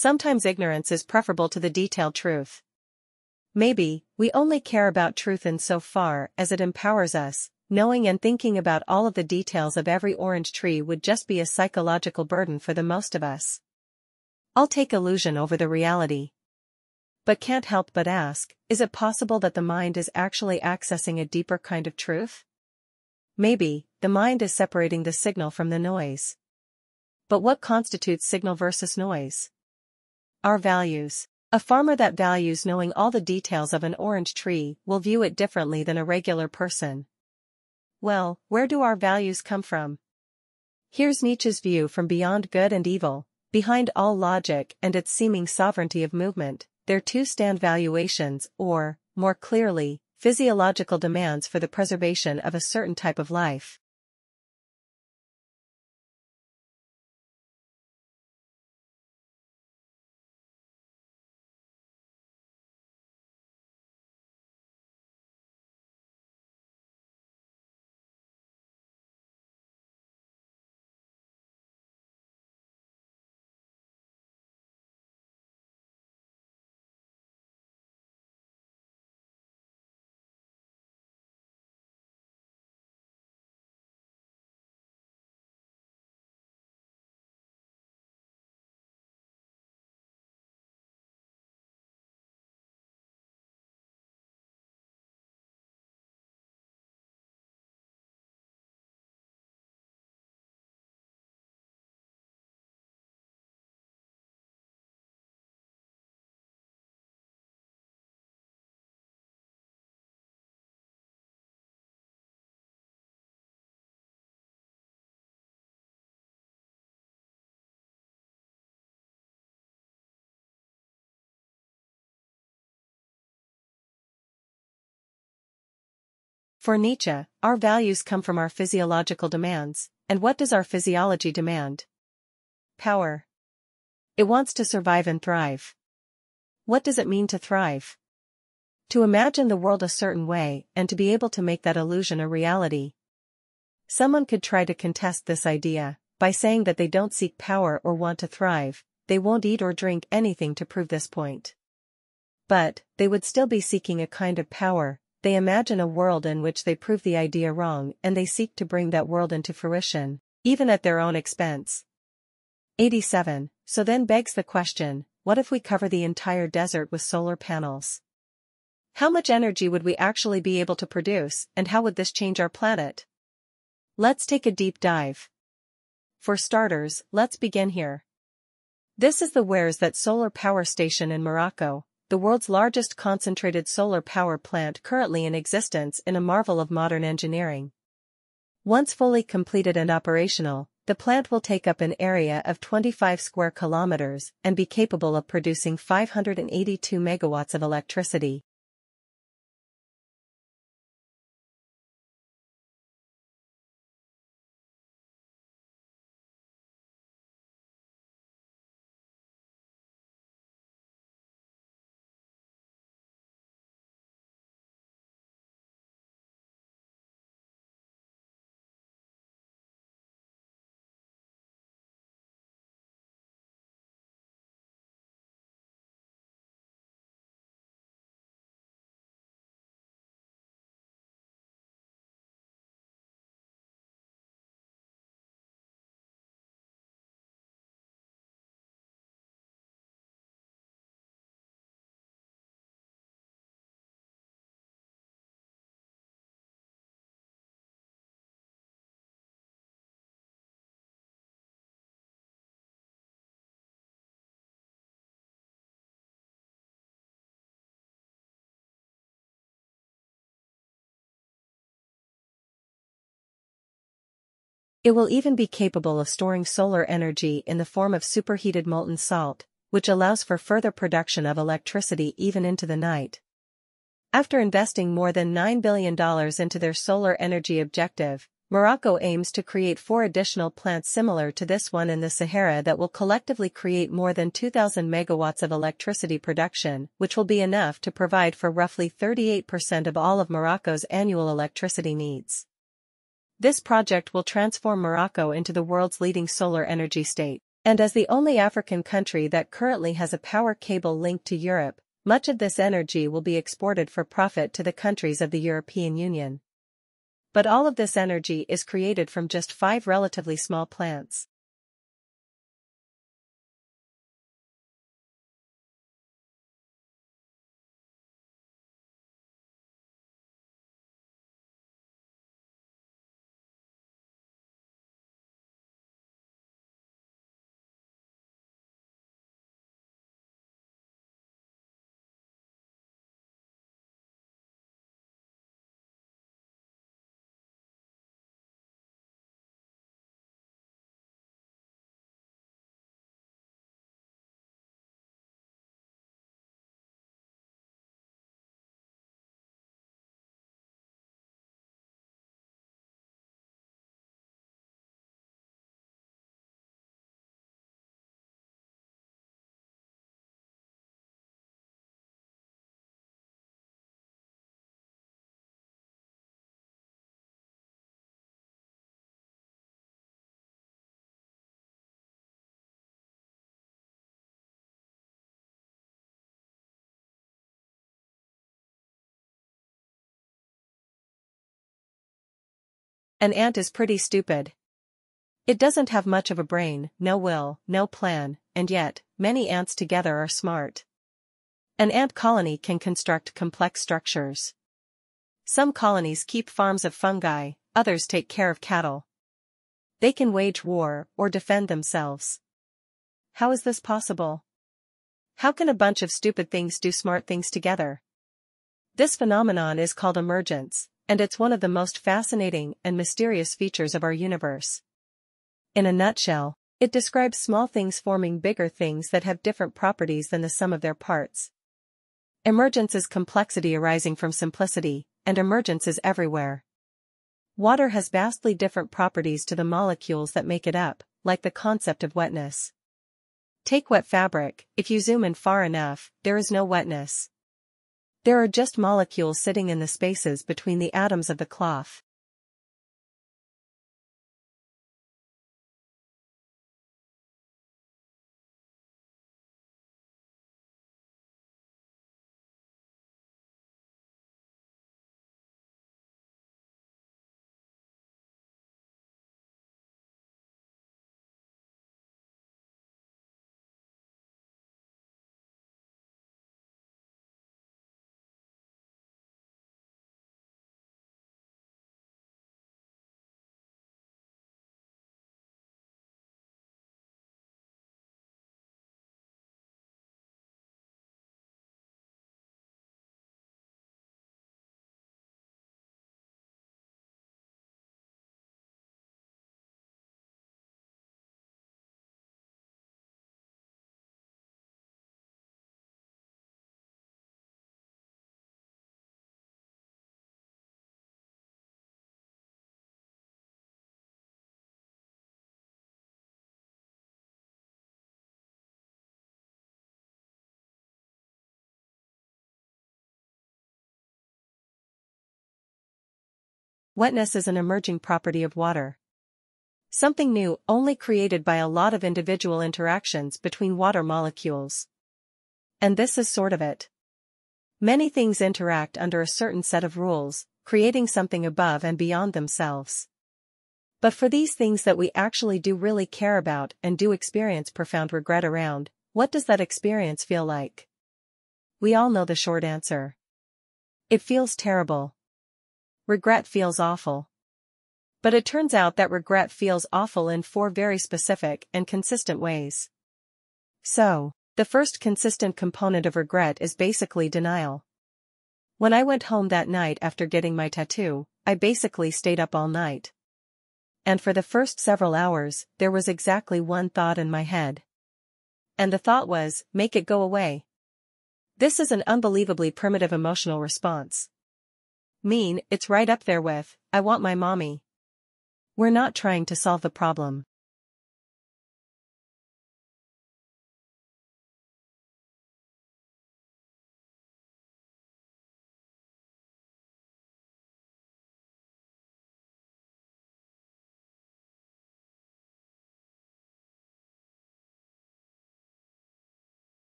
Sometimes ignorance is preferable to the detailed truth. Maybe, we only care about truth in so far as it empowers us, knowing and thinking about all of the details of every orange tree would just be a psychological burden for the most of us. I'll take illusion over the reality. But can't help but ask, is it possible that the mind is actually accessing a deeper kind of truth? Maybe, the mind is separating the signal from the noise. But what constitutes signal versus noise? Our values. A farmer that values knowing all the details of an orange tree will view it differently than a regular person. Well, where do our values come from? Here's Nietzsche's view from beyond good and evil, behind all logic and its seeming sovereignty of movement, there too stand valuations or, more clearly, physiological demands for the preservation of a certain type of life. For Nietzsche, our values come from our physiological demands, and what does our physiology demand? Power. It wants to survive and thrive. What does it mean to thrive? To imagine the world a certain way and to be able to make that illusion a reality. Someone could try to contest this idea by saying that they don't seek power or want to thrive, they won't eat or drink anything to prove this point. But, they would still be seeking a kind of power, they imagine a world in which they prove the idea wrong and they seek to bring that world into fruition, even at their own expense. 87. So then begs the question, what if we cover the entire desert with solar panels? How much energy would we actually be able to produce, and how would this change our planet? Let's take a deep dive. For starters, let's begin here. This is the Ouarzazate solar power station in Morocco, the world's largest concentrated solar power plant currently in existence in a marvel of modern engineering. Once fully completed and operational, the plant will take up an area of 25 square kilometers and be capable of producing 582 megawatts of electricity. It will even be capable of storing solar energy in the form of superheated molten salt, which allows for further production of electricity even into the night. After investing more than $9 billion into their solar energy objective, Morocco aims to create four additional plants similar to this one in the Sahara that will collectively create more than 2,000 megawatts of electricity production, which will be enough to provide for roughly 38% of all of Morocco's annual electricity needs. This project will transform Morocco into the world's leading solar energy state. And as the only African country that currently has a power cable linked to Europe, much of this energy will be exported for profit to the countries of the European Union. But all of this energy is created from just five relatively small plants. An ant is pretty stupid. It doesn't have much of a brain, no will, no plan, and yet, many ants together are smart. An ant colony can construct complex structures. Some colonies keep farms of fungi, others take care of cattle. They can wage war or defend themselves. How is this possible? How can a bunch of stupid things do smart things together? This phenomenon is called emergence, and it's one of the most fascinating and mysterious features of our universe. In a nutshell, it describes small things forming bigger things that have different properties than the sum of their parts. Emergence is complexity arising from simplicity, and emergence is everywhere. Water has vastly different properties to the molecules that make it up, like the concept of wetness. Take wet fabric, if you zoom in far enough, there is no wetness. There are just molecules sitting in the spaces between the atoms of the cloth. Wetness is an emerging property of water. Something new only created by a lot of individual interactions between water molecules. And this is sort of it. Many things interact under a certain set of rules, creating something above and beyond themselves. But for these things that we actually do really care about and do experience profound regret around, what does that experience feel like? We all know the short answer. It feels terrible. Regret feels awful. But it turns out that regret feels awful in four very specific and consistent ways. So, the first consistent component of regret is basically denial. When I went home that night after getting my tattoo, I basically stayed up all night. And for the first several hours, there was exactly one thought in my head. And the thought was, make it go away. This is an unbelievably primitive emotional response. Mean, it's right up there with, I want my mommy. We're not trying to solve the problem.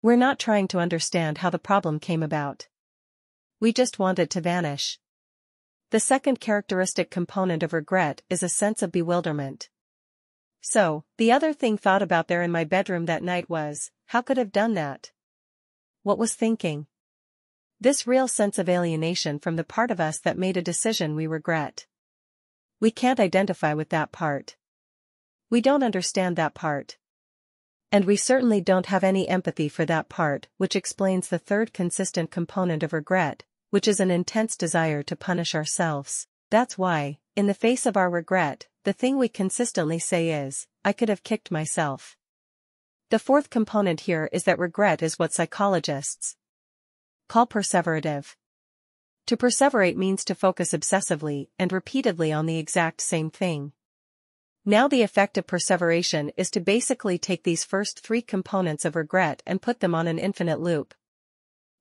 We're not trying to understand how the problem came about. We just want it to vanish. The second characteristic component of regret is a sense of bewilderment. So, the other thing thought about there in my bedroom that night was, how could have done that? What was thinking? This real sense of alienation from the part of us that made a decision we regret. We can't identify with that part. We don't understand that part. And we certainly don't have any empathy for that part, which explains the third consistent component of regret, which is an intense desire to punish ourselves. That's why, in the face of our regret, the thing we consistently say is, I could have kicked myself. The fourth component here is that regret is what psychologists call perseverative. To perseverate means to focus obsessively and repeatedly on the exact same thing. Now the effect of perseveration is to basically take these first three components of regret and put them on an infinite loop.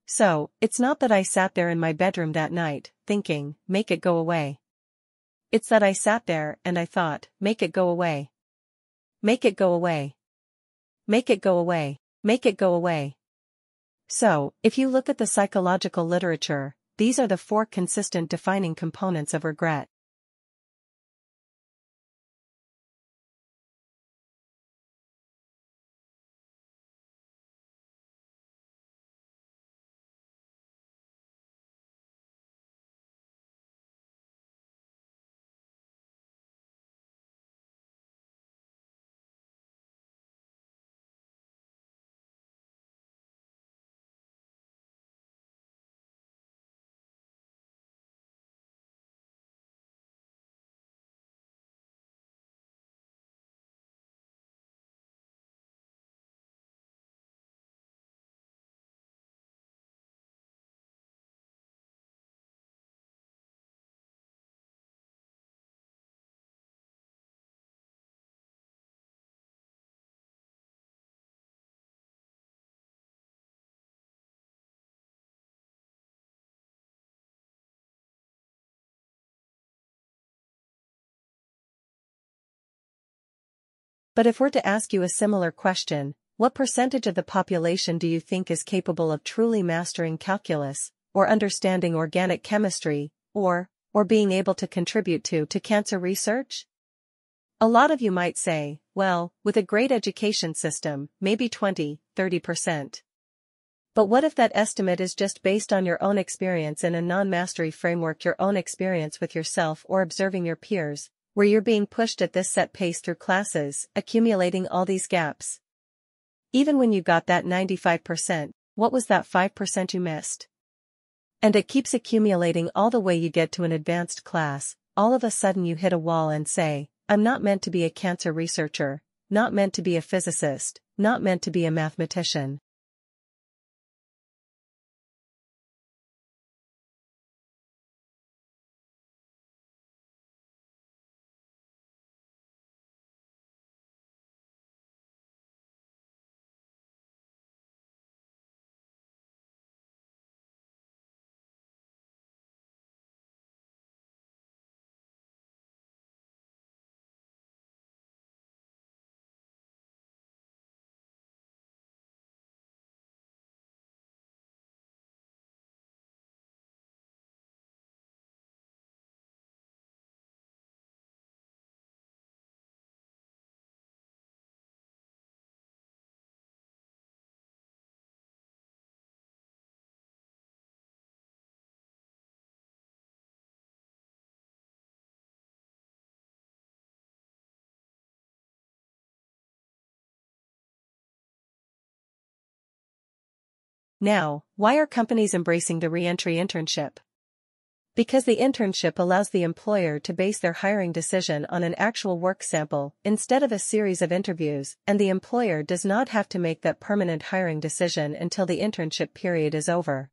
So, it's not that I sat there in my bedroom that night, thinking, make it go away. It's that I sat there and I thought, make it go away. Make it go away. Make it go away. Make it go away. So, if you look at the psychological literature, these are the four consistent defining components of regret. But if we're to ask you a similar question, what percentage of the population do you think is capable of truly mastering calculus, or understanding organic chemistry, or, or being able to contribute to, to cancer research? A lot of you might say, well, with a great education system, maybe 20, 30%. But what if that estimate is just based on your own experience in a non-mastery framework your own experience with yourself or observing your peers, where you're being pushed at this set pace through classes, accumulating all these gaps. Even when you got that 95%, what was that 5% you missed? And it keeps accumulating all the way you get to an advanced class, all of a sudden you hit a wall and say, I'm not meant to be a cancer researcher, not meant to be a physicist, not meant to be a mathematician. Now, why are companies embracing the reentry internship? Because the internship allows the employer to base their hiring decision on an actual work sample instead of a series of interviews, and the employer does not have to make that permanent hiring decision until the internship period is over.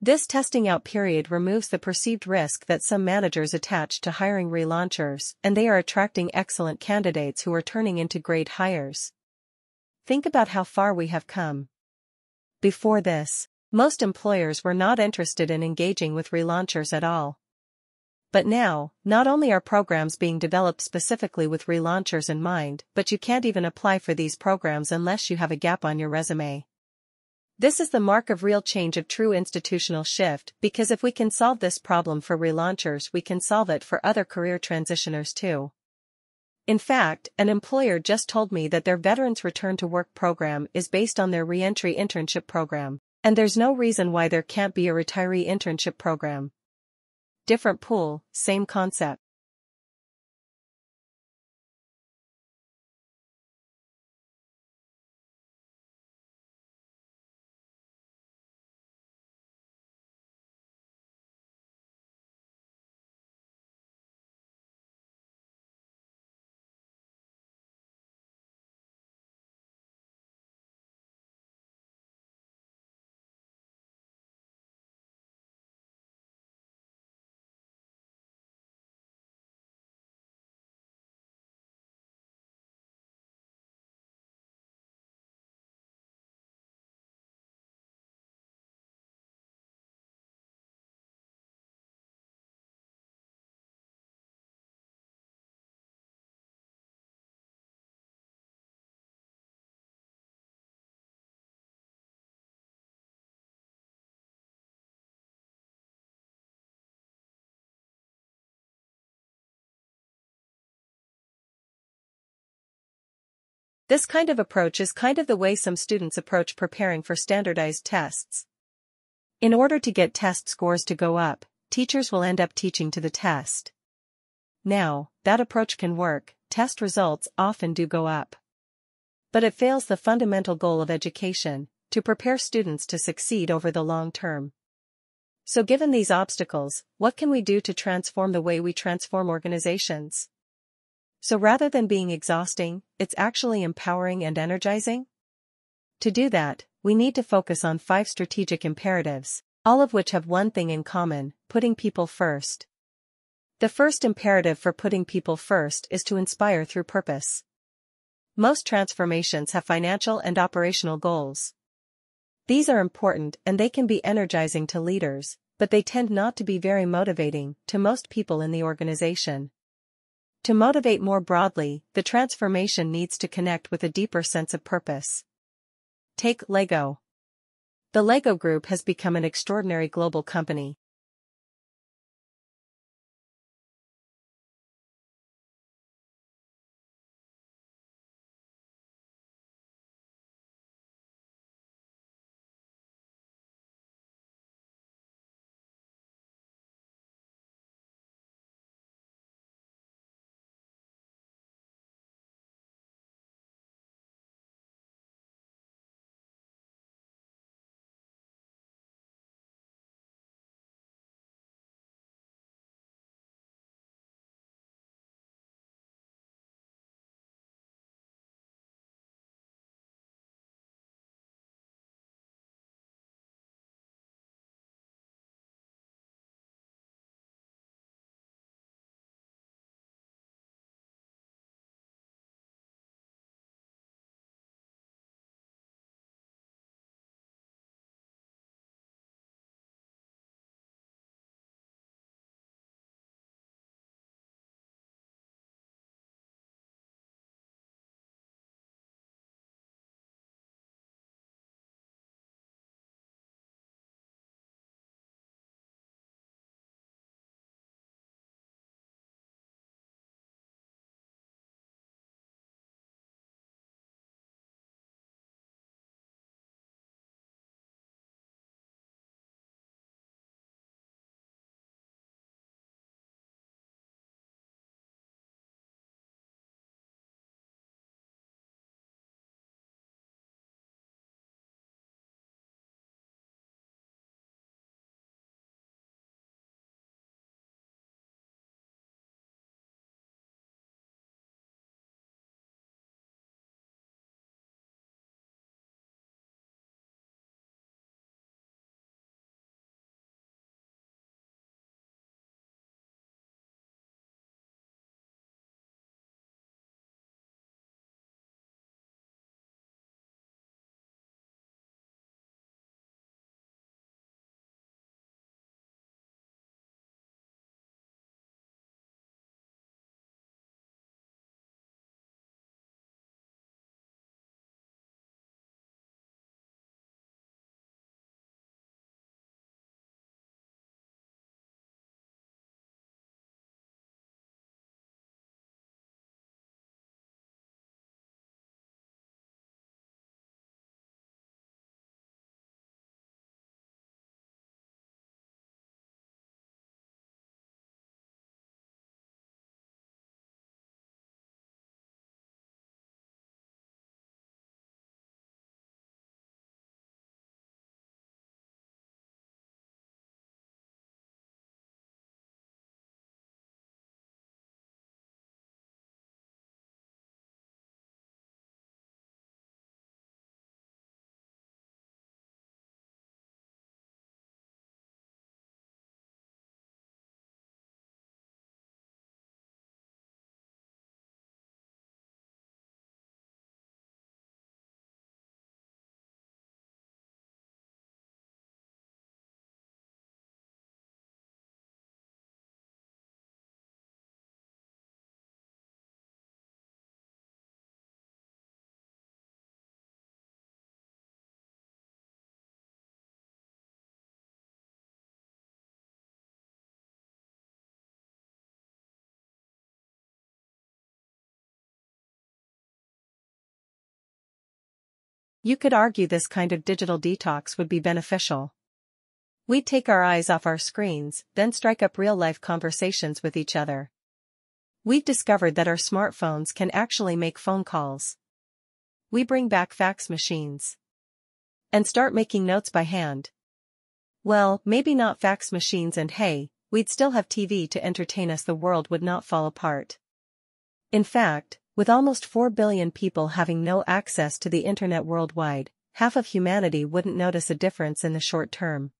This testing out period removes the perceived risk that some managers attach to hiring relaunchers, and they are attracting excellent candidates who are turning into great hires. Think about how far we have come. Before this, most employers were not interested in engaging with relaunchers at all. But now, not only are programs being developed specifically with relaunchers in mind, but you can't even apply for these programs unless you have a gap on your resume. This is the mark of real change of true institutional shift because if we can solve this problem for relaunchers we can solve it for other career transitioners too. In fact, an employer just told me that their Veterans Return to Work program is based on their reentry internship program, and there's no reason why there can't be a retiree internship program. Different pool, same concept. This kind of approach is kind of the way some students approach preparing for standardized tests. In order to get test scores to go up, teachers will end up teaching to the test. Now, that approach can work, test results often do go up. But it fails the fundamental goal of education, to prepare students to succeed over the long term. So given these obstacles, what can we do to transform the way we transform organizations? So rather than being exhausting, it's actually empowering and energizing? To do that, we need to focus on five strategic imperatives, all of which have one thing in common, putting people first. The first imperative for putting people first is to inspire through purpose. Most transformations have financial and operational goals. These are important and they can be energizing to leaders, but they tend not to be very motivating to most people in the organization. To motivate more broadly, the transformation needs to connect with a deeper sense of purpose. Take LEGO. The LEGO Group has become an extraordinary global company, You could argue this kind of digital detox would be beneficial. We'd take our eyes off our screens, then strike up real-life conversations with each other. We've discovered that our smartphones can actually make phone calls. We bring back fax machines. And start making notes by hand. Well, maybe not fax machines and hey, we'd still have TV to entertain us the world would not fall apart. In fact, with almost 4 billion people having no access to the internet worldwide, half of humanity wouldn't notice a difference in the short term.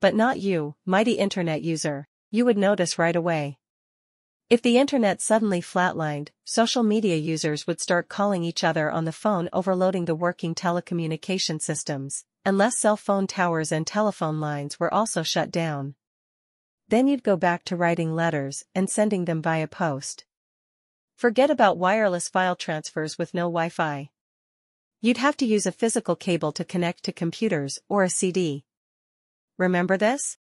But not you, mighty internet user, you would notice right away. If the internet suddenly flatlined, social media users would start calling each other on the phone overloading the working telecommunication systems, unless cell phone towers and telephone lines were also shut down. Then you'd go back to writing letters and sending them via post. Forget about wireless file transfers with no Wi-Fi. You'd have to use a physical cable to connect to computers or a CD. Remember this?